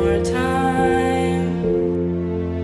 more time.